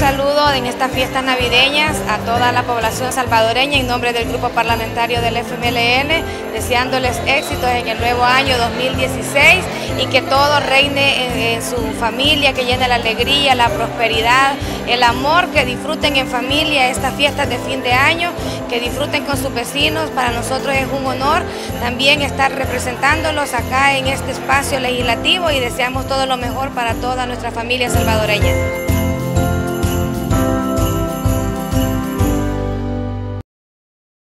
saludo en estas fiestas navideñas a toda la población salvadoreña en nombre del grupo parlamentario del FMLN, deseándoles éxitos en el nuevo año 2016 y que todo reine en, su familia, que llene la alegría, la prosperidad, el amor, que disfruten en familia estas fiestas de fin de año, que disfruten con sus vecinos. Para nosotros es un honor también estar representándolos acá en este espacio legislativo y deseamos todo lo mejor para toda nuestra familia salvadoreña.